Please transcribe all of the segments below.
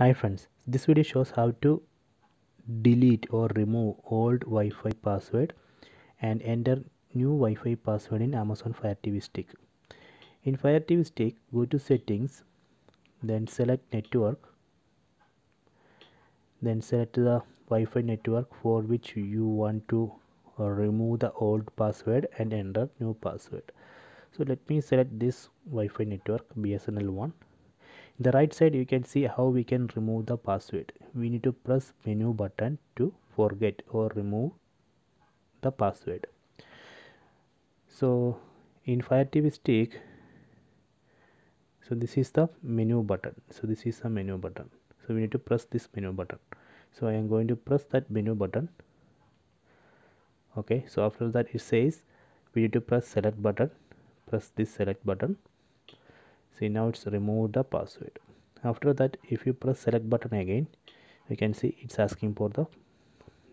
Hi friends, this video shows how to delete or remove old Wi-Fi password and enter new Wi-Fi password in Amazon Fire TV Stick. In Fire TV Stick, go to settings, then select network, then select the Wi-Fi network for which you want to remove the old password and enter new password. So let me select this Wi-Fi network BSNL one in the right side you can see how we can remove the password. We need to press menu button to forget or remove the password. So in fire tv stick so this is the menu button. So this is the menu button. So we need to press this menu button. So i am going to press that menu button. Okay so after that it says we need to press select button. Press this select button see now it's removed the password. After that if you press select button again you can see it's asking for the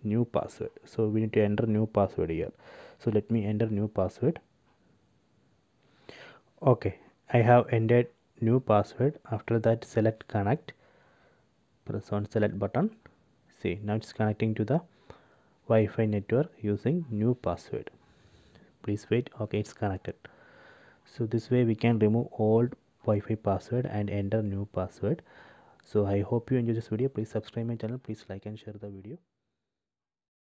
new password. So we need to enter new password here. So let me enter new password. Okay i have entered new password. After that select connect. Press on select button. See now it's connecting to the wi-fi network using new password. Please wait. Okay it's connected. So this way we can remove old Wi-Fi password and enter new password. So I hope you enjoy this video. Please subscribe my channel. Please like and share the video